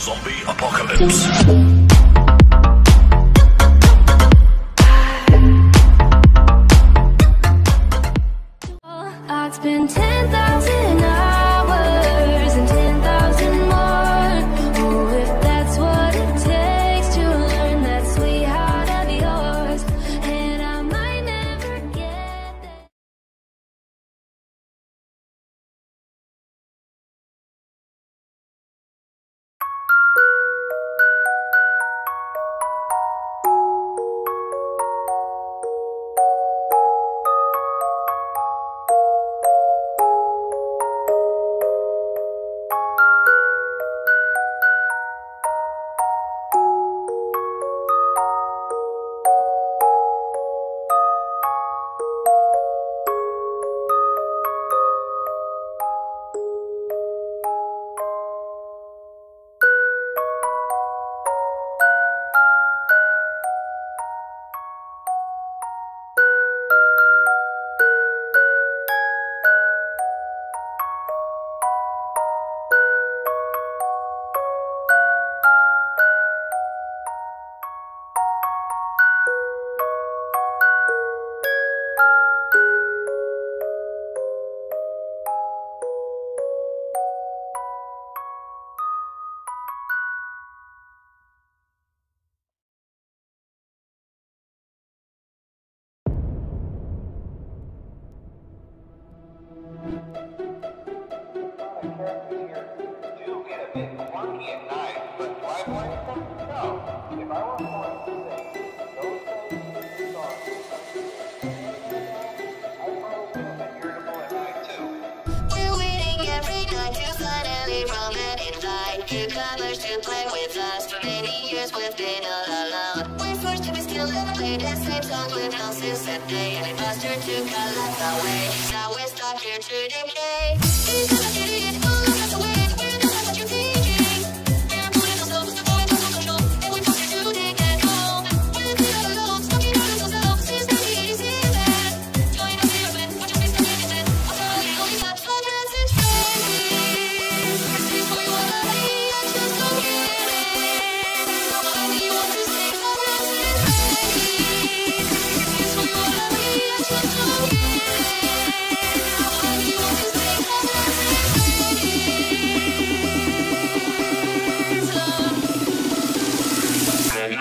Zombie Apocalypse. to play with us For many years we've been all alone. We're forced to be still and play the same song We've known since that day And faster to collapse away Now we're stuck here to decay.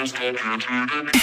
is computed.